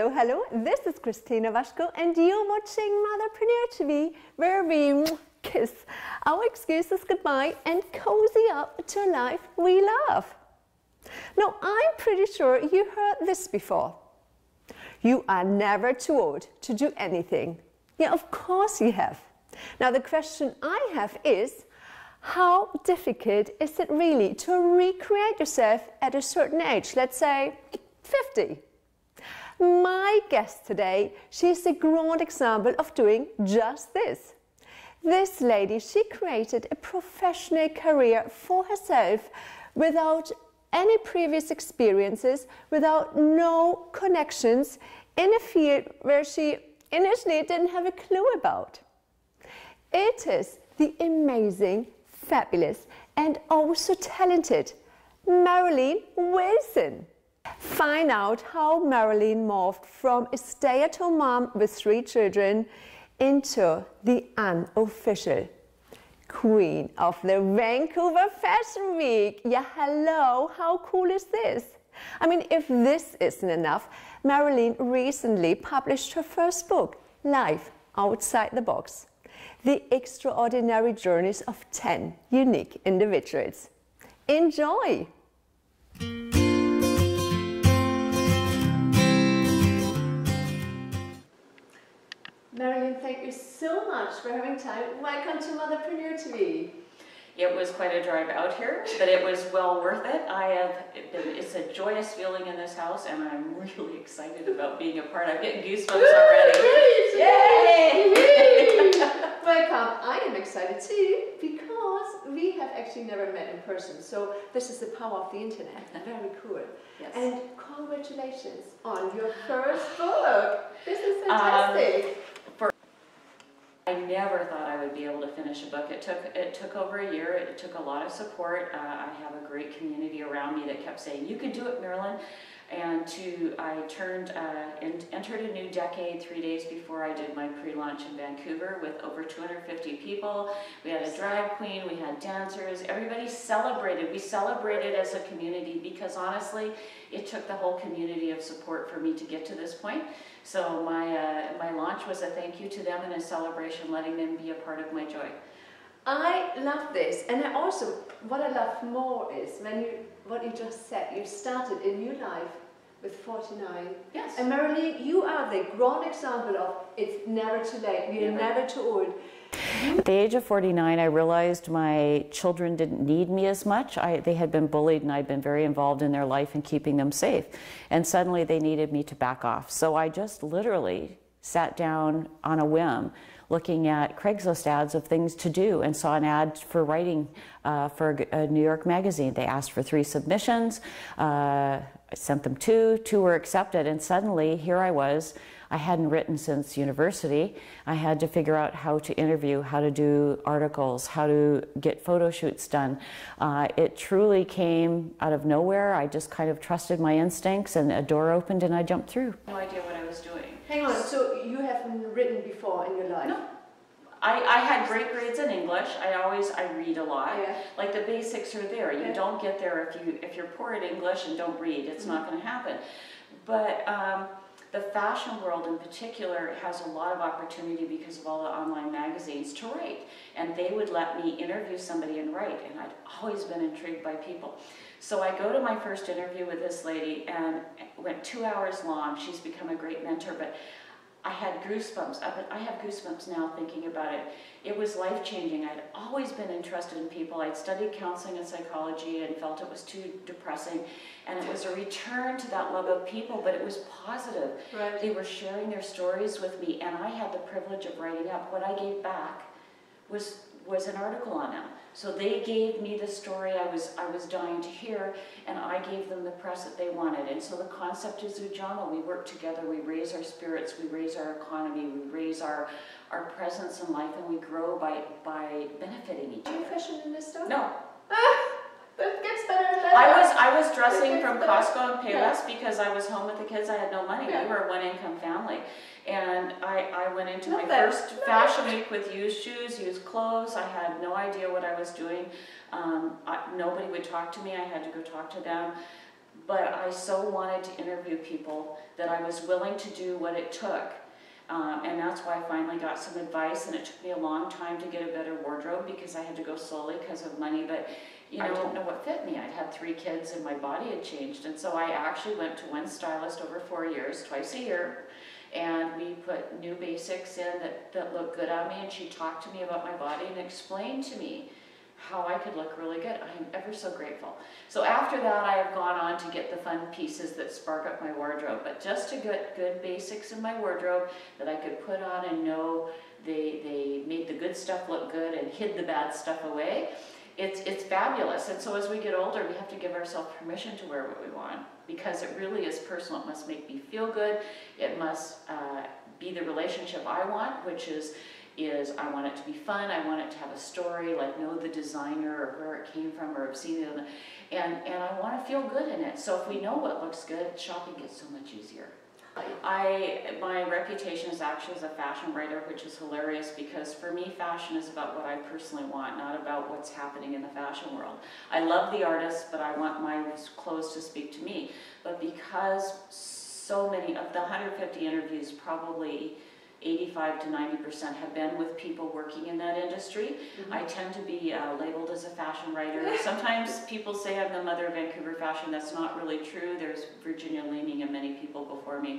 Hello, hello. This is Christina Waschko, and you're watching Motherpreneur TV, where we kiss our excuses goodbye and cozy up to a life we love. Now, I'm pretty sure you heard this before. You are never too old to do anything. Yeah, of course you have. Now, the question I have is how difficult is it really to recreate yourself at a certain age, let's say 50? My guest today, she's a grand example of doing just this. This lady, she created a professional career for herself without any previous experiences, without no connections in a field where she initially didn't have a clue about. It is the amazing, fabulous, and also talented Marilyn Wilson. Find out how Marilyn morphed from a stay at home mom with three children into the unofficial queen of the Vancouver Fashion Week. Yeah, hello, how cool is this? I mean, if this isn't enough, Marilyn recently published her first book, Life Outside the Box The Extraordinary Journeys of 10 Unique Individuals. Enjoy! Marilyn, thank you so much for having time. Welcome to Motherpreneur TV. It was quite a drive out here, but it was well worth it. I have, it's a joyous feeling in this house, and I'm really excited about being a part. I'm getting goosebumps already. Yay! Welcome. I am excited too because we have actually never met in person. So this is the power of the internet. Very cool. Yes. And congratulations on your first book. This is fantastic. Um, I never thought I would be able to finish a book. It took it took over a year. It took a lot of support. Uh, I have a great community around me that kept saying, "You can do it, Marilyn." And to I turned uh, and entered a new decade three days before I did my pre-launch in Vancouver with over 250 people. We had a drag queen, we had dancers. Everybody celebrated. We celebrated as a community because honestly, it took the whole community of support for me to get to this point. So my, uh, my launch was a thank you to them and a celebration, letting them be a part of my joy. I love this, and I also, what I love more is when you, what you just said, you started a new life with 49. Yes. And Marilyn, you are the grand example of it's never too late, we're never, never too old. At the age of 49, I realized my children didn't need me as much. I, they had been bullied and I'd been very involved in their life and keeping them safe. And suddenly they needed me to back off. So I just literally sat down on a whim looking at Craigslist ads of things to do and saw an ad for writing uh, for a New York magazine. They asked for three submissions. Uh, I sent them two, two were accepted, and suddenly here I was I hadn't written since university. I had to figure out how to interview, how to do articles, how to get photo shoots done. Uh, it truly came out of nowhere. I just kind of trusted my instincts and a door opened and I jumped through. No idea what I was doing. Hang on, so you haven't written before in your life? No. I, I had great grades in English. I always I read a lot. Yeah. Like the basics are there. You yeah. don't get there if you if you're poor at English and don't read. It's mm -hmm. not going to happen. But um, the fashion world in particular has a lot of opportunity because of all the online magazines to write. And they would let me interview somebody and write, and I'd always been intrigued by people. So I go to my first interview with this lady, and went two hours long. She's become a great mentor, but I had goosebumps. I have goosebumps now thinking about it. It was life changing. I'd always been interested in people. I'd studied counseling and psychology and felt it was too depressing. And it was a return to that love of people, but it was positive. Right. They were sharing their stories with me, and I had the privilege of writing up. What I gave back was was an article on them. So they gave me the story I was I was dying to hear, and I gave them the press that they wanted. And so the concept is Ujjayi. We work together. We raise our spirits. We raise our economy. We raise our our presence in life, and we grow by by benefiting each other. Are you fishing in this stuff? No. That gets better and better. I was I was dressing from Costco and Payless because I was home with the kids. I had no money. We were a one income family. And I, I went into my first fashion week with used shoes, used clothes. I had no idea what I was doing. Um, I, nobody would talk to me. I had to go talk to them. but I so wanted to interview people that I was willing to do what it took. Um, and that's why I finally got some advice, and it took me a long time to get a better wardrobe because I had to go slowly because of money. But you know, I didn't know what fit me. I'd had three kids, and my body had changed, and so I actually went to one stylist over four years, twice a year, and we put new basics in that, that looked good on me, and she talked to me about my body and explained to me how I could look really good. I am ever so grateful. So after that, I have gone on to get the fun pieces that spark up my wardrobe. But just to get good basics in my wardrobe that I could put on and know they, they made the good stuff look good and hid the bad stuff away, it's, it's fabulous. And so as we get older, we have to give ourselves permission to wear what we want because it really is personal. It must make me feel good. It must uh, be the relationship I want, which is is I want it to be fun, I want it to have a story, like know the designer or where it came from or have seen it, and, and I want to feel good in it. So if we know what looks good, shopping gets so much easier. I, my reputation is actually as a fashion writer, which is hilarious because for me, fashion is about what I personally want, not about what's happening in the fashion world. I love the artists, but I want my clothes to speak to me. But because so many of the 150 interviews, probably 85 to 90% have been with people working in that industry. Mm -hmm. I tend to be uh, labeled as a fashion writer. Sometimes people say I'm the mother of Vancouver fashion. That's not really true. There's Virginia Leeming and many people before me.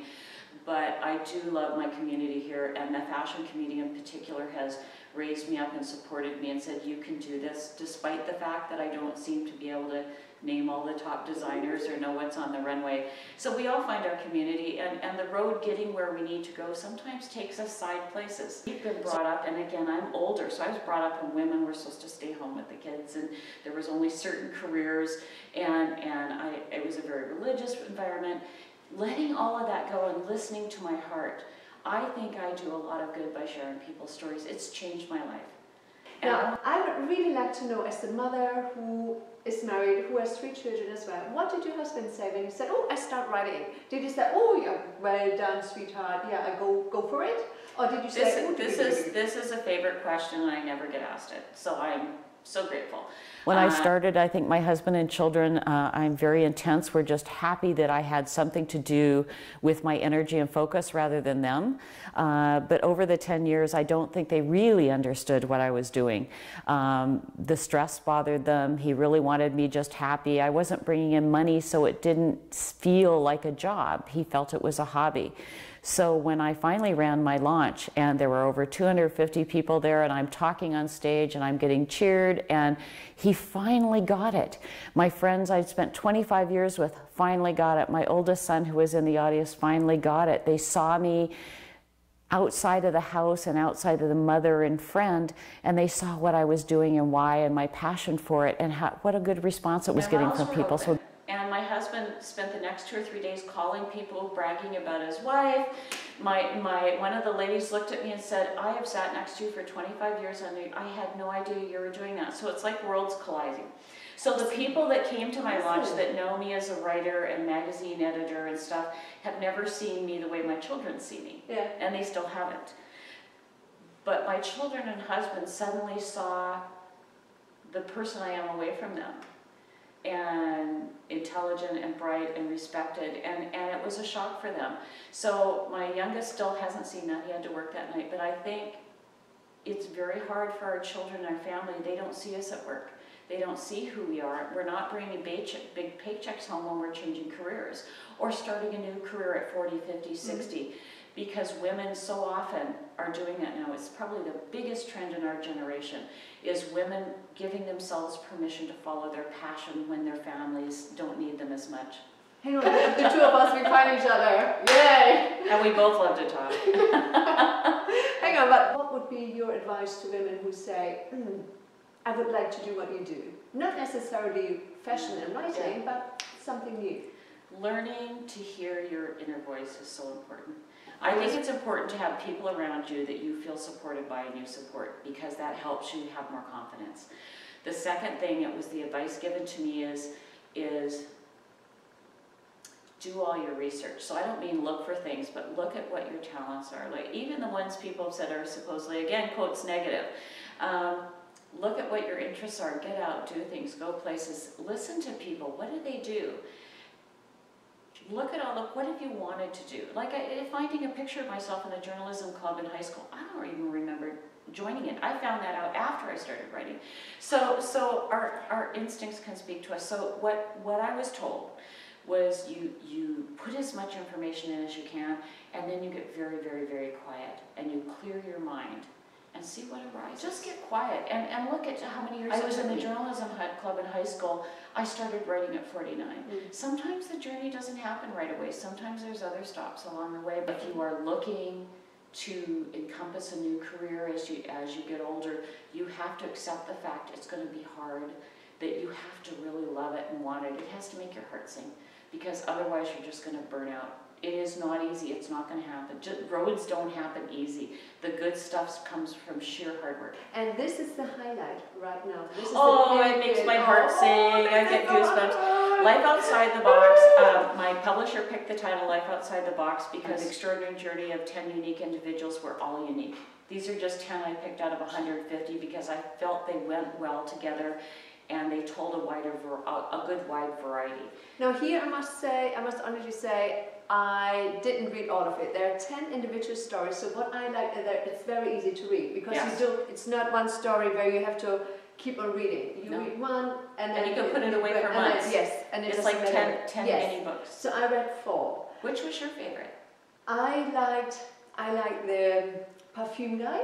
But I do love my community here, and the fashion community in particular has raised me up and supported me and said, you can do this, despite the fact that I don't seem to be able to name all the top designers or know what's on the runway. So we all find our community and, and the road getting where we need to go sometimes takes us side places. We've been brought up, and again, I'm older, so I was brought up when women were supposed to stay home with the kids and there was only certain careers and, and I, it was a very religious environment. Letting all of that go and listening to my heart, I think I do a lot of good by sharing people's stories. It's changed my life. Now, I would really like to know, as the mother who is married, who has three children as well, what did your husband say when you said, oh, I start writing? Did he say, oh, yeah, well done, sweetheart, yeah, I go, go for it? Or did you say, this, oh, this is, this is a favorite question and I never get asked it, so I'm so grateful. When uh, I started, I think my husband and children, uh, I'm very intense. We're just happy that I had something to do with my energy and focus rather than them. Uh, but over the 10 years, I don't think they really understood what I was doing. Um, the stress bothered them. He really wanted me just happy. I wasn't bringing in money, so it didn't feel like a job. He felt it was a hobby. So when I finally ran my launch and there were over 250 people there and I'm talking on stage and I'm getting cheered and he finally got it. My friends I'd spent 25 years with finally got it. My oldest son who was in the audience finally got it. They saw me outside of the house and outside of the mother and friend, and they saw what I was doing and why and my passion for it and how, what a good response it was getting from people. So. Husband spent the next two or three days calling people, bragging about his wife. My, my, one of the ladies looked at me and said, I have sat next to you for 25 years and I had no idea you were doing that. So it's like worlds colliding. So the people that came to my launch that know me as a writer and magazine editor and stuff have never seen me the way my children see me. Yeah. And they still haven't. But my children and husband suddenly saw the person I am away from them and intelligent and bright and respected and, and it was a shock for them. So my youngest still hasn't seen that, he had to work that night, but I think it's very hard for our children and our family, they don't see us at work. They don't see who we are. We're not bringing big paychecks home when we're changing careers or starting a new career at 40, 50, 60. Mm -hmm because women so often are doing that now. It's probably the biggest trend in our generation is women giving themselves permission to follow their passion when their families don't need them as much. Hang on, the two of us, we find each other. Yay! And we both love to talk. Hang on, but what would be your advice to women who say, mm, I would like to do what you do? Not necessarily fashion and writing, yeah. but something new. Learning to hear your inner voice is so important. I think it's important to have people around you that you feel supported by and you support because that helps you have more confidence. The second thing, it was the advice given to me is, is do all your research. So I don't mean look for things, but look at what your talents are. Like even the ones people have said are supposedly, again, quotes negative. Um, look at what your interests are, get out, do things, go places, listen to people. What do they do? Look at all the, what have you wanted to do? Like I, finding a picture of myself in a journalism club in high school, I don't even remember joining it. I found that out after I started writing. So, so our, our instincts can speak to us. So what, what I was told was you, you put as much information in as you can, and then you get very, very, very quiet, and you clear your mind and see what arises. Just get quiet and, and look at how many years I was in the journalism club in high school. I started writing at 49. Mm. Sometimes the journey doesn't happen right away. Sometimes there's other stops along the way. But if you are looking to encompass a new career as you as you get older, you have to accept the fact it's going to be hard, that you have to really love it and want it. It has to make your heart sing because otherwise you're just going to burn out it is not easy. It's not going to happen. Just, roads don't happen easy. The good stuff comes from sheer hard work. And this is the highlight right now. oh, it makes my heart oh, sing. I get goosebumps. Life Outside the Box. Um, my publisher picked the title Life Outside the Box because Extraordinary Journey of 10 Unique Individuals were all unique. These are just 10 I picked out of 150 because I felt they went well together and they told a wider, a, a good wide variety. Now here I must say, I must honestly say, I didn't read all of it. There are 10 individual stories, so what I like is that it's very easy to read because yes. you do it's not one story where you have to keep on reading. You no. read one and then and you can put it away for months. Then, yes, and it's like 10, 10 yes. mini books. So I read four. Which was your favorite? I liked I liked the Perfume Guy.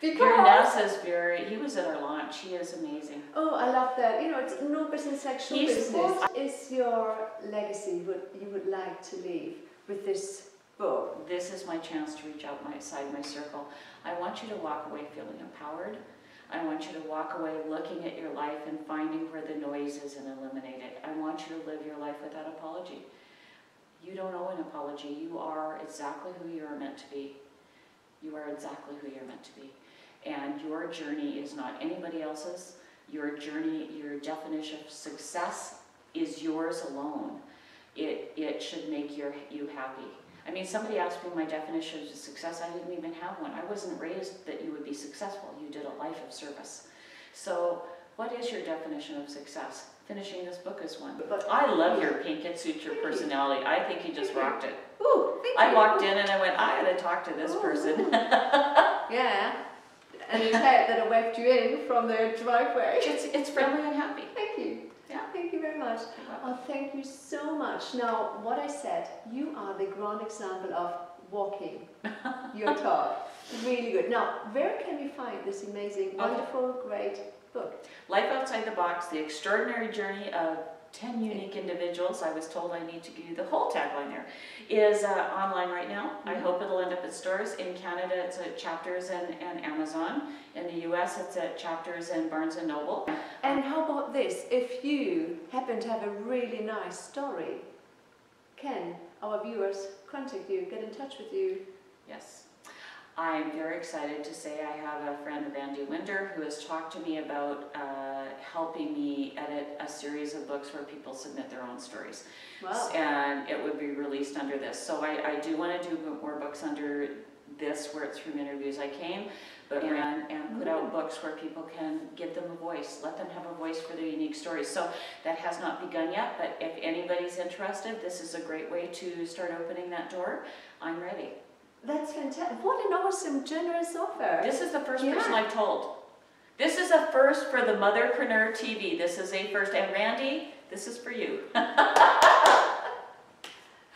Because is very, he was at our launch, he is amazing. Oh, I love that. You know, it's no business sexual He's business. What is your legacy, what you would like to leave with this book? This is my chance to reach out my outside my circle. I want you to walk away feeling empowered. I want you to walk away looking at your life and finding where the noise is and eliminate it. I want you to live your life without apology. You don't owe an apology. You are exactly who you are meant to be. You are exactly who you're meant to be and your journey is not anybody else's. Your journey, your definition of success is yours alone. It, it should make your, you happy. I mean, somebody asked me my definition of success. I didn't even have one. I wasn't raised that you would be successful. You did a life of service. So what is your definition of success? Finishing this book is one. But I love your pink. It suits your personality. I think you just rocked it. Ooh, I walked in and I went, I gotta talk to this person. yeah and it's head that I waved you in from the driveway. It's, it's friendly and happy. Thank you. Yeah. Thank you very much. Oh, thank you so much. Now, what I said, you are the grand example of walking your talk. Really good. Now, where can we find this amazing, wonderful, great book? Life Outside the Box, The Extraordinary Journey of 10 unique individuals, I was told I need to give you the whole tagline there, is uh, online right now. Mm -hmm. I mm-hmm. hope it'll end up at stores. In Canada, it's at Chapters and, and Amazon. In the US, it's at Chapters and Barnes & Noble. And how about this? If you happen to have a really nice story, can our viewers contact you, get in touch with you? Yes. I'm very excited to say I have a friend, of Andy Winder, who has talked to me about uh, helping me edit a series of books where people submit their own stories. Wow. And it would be released under this. So I, I do want to do more books under this, where it's from interviews I came, but and, and put out books where people can give them a voice, let them have a voice for their unique stories. So that has not begun yet, but if anybody's interested, this is a great way to start opening that door. I'm ready. That's fantastic. What an awesome, generous offer. This is the first yeah. person I've told. This is a first for the Motherpreneur TV. This is a first. And Randy, this is for you.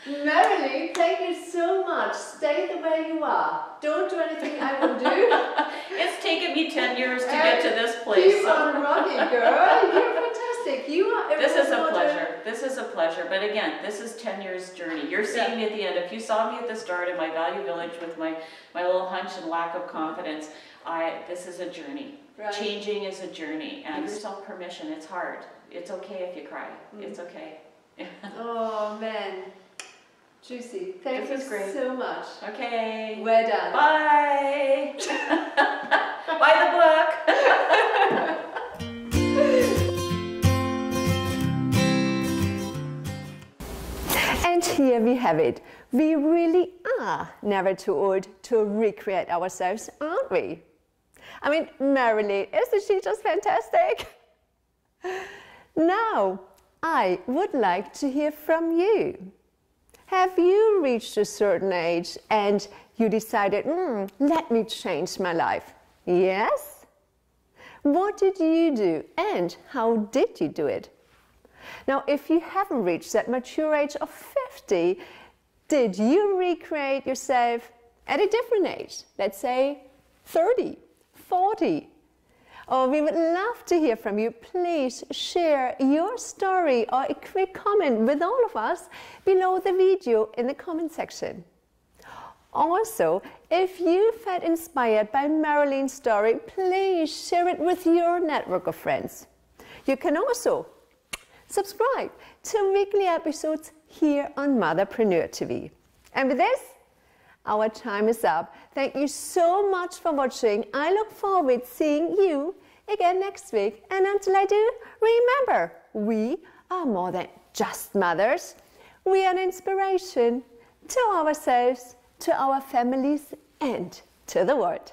Marilee, thank you so much. Stay the way you are. Don't do anything I will do. it's taken me 10 years to and get to this place. Keep so. on running, girl. You're fantastic. You are. This is a pleasure. This But again, this is 10 years journey. You're seeing yeah. me at the end. If you saw me at the start in my Value Village with my, my little hunch and lack of confidence, I this is a journey. Right. Changing is a journey. And give yourself permission. It's hard. It's okay if you cry. Mm. It's okay. oh, man. Juicy. Thank this you great. so much. Okay. We're done. Bye. Buy the book. and here we have it. We really are never too old to recreate ourselves, aren't we? I mean, Marilee, isn't she just fantastic? Now, I would like to hear from you. Have you reached a certain age and you decided, mm, let me change my life? Yes? What did you do and how did you do it? Now, if you haven't reached that mature age of 50, did you recreate yourself at a different age? Let's say 30, 40, Oh, we would love to hear from you. Please share your story or a quick comment with all of us below the video in the comment section. Also, if you felt inspired by Marilyn's story, please share it with your network of friends. You can also subscribe to weekly episodes here on Motherpreneur TV. And with this, our time is up. Thank you so much for watching. I look forward to seeing you again next week. And until I do, remember, we are more than just mothers. We are an inspiration to ourselves, to our families, and to the world.